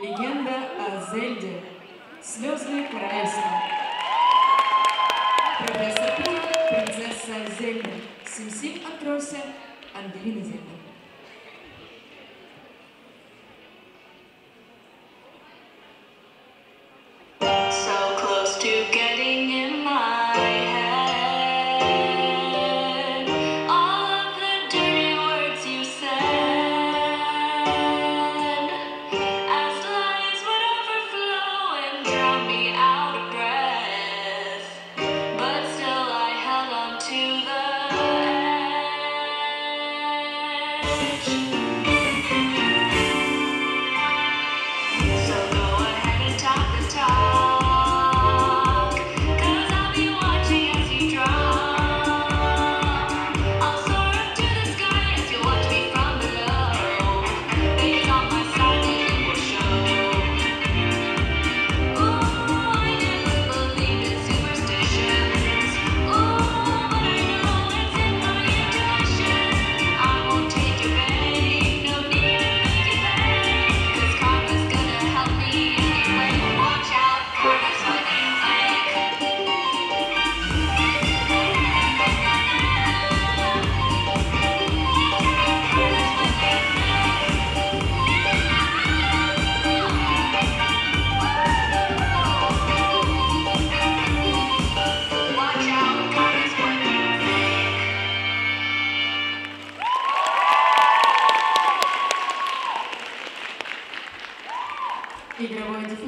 Легенда о Зельде. Слезное королевство. Профессор Пура, принцесса Зельда. Сим-Сим, откройся. Ангелина Зельда. Y luego